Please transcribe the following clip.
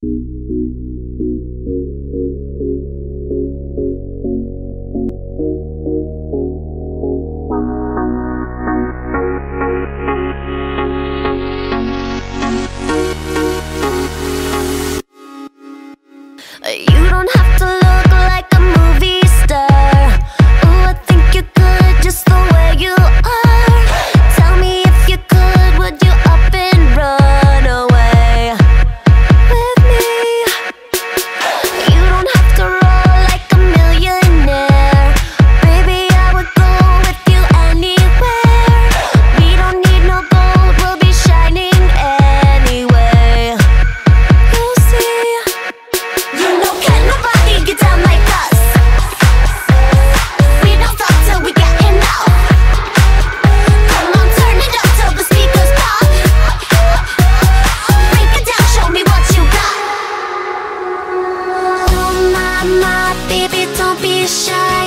You don't have to look baby, don't be shy.